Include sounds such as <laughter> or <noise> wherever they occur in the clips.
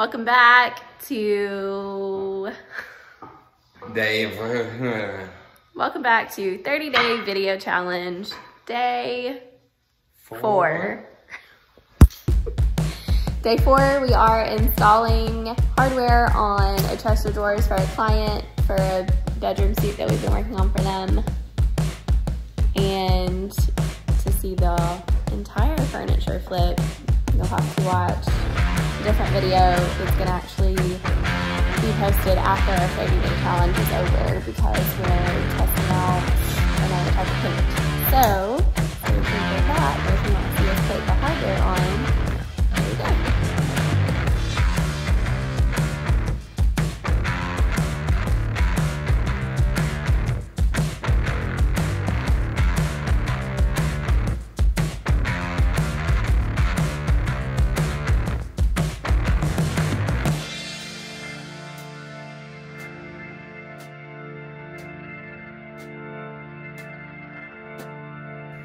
Welcome back to Dave. <laughs> welcome back to 30 day video challenge day four. Day four, we are installing hardware on a chest of drawers for a client for a bedroom suite that we've been working on for them. And to see the entire furniture flip, you'll have to watch different video. It's gonna actually be posted after our 30 day challenge is over because we're testing out another type of paint. So,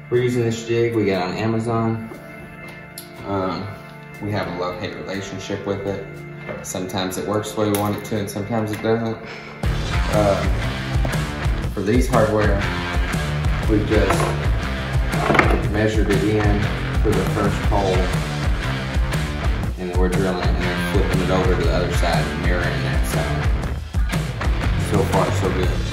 We're using this jig we got on Amazon. Um, we have a love-hate relationship with it. Sometimes it works the way we want it to, and sometimes it doesn't. Um, for these hardware, we just measured it in for the first hole, and then we're drilling and then flipping it over to the other side and mirroring that side. So far, so good.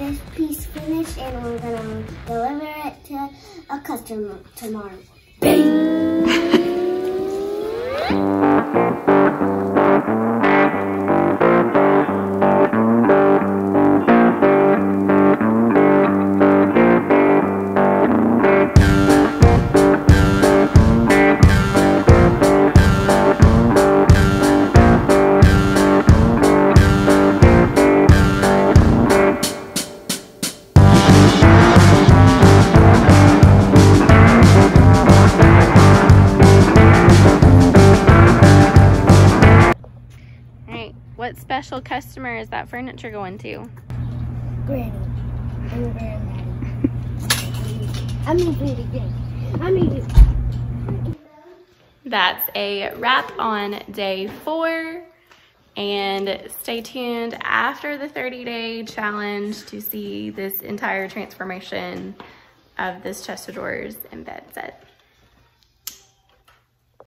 This piece finished and we're gonna deliver it to a customer tomorrow. All <laughs> special customer is that furniture going to? Granny and granddaddy. I mean, pretty good. I mean, That's a wrap on day four. And stay tuned after the 30 day challenge to see this entire transformation of this chest of drawers and bed set.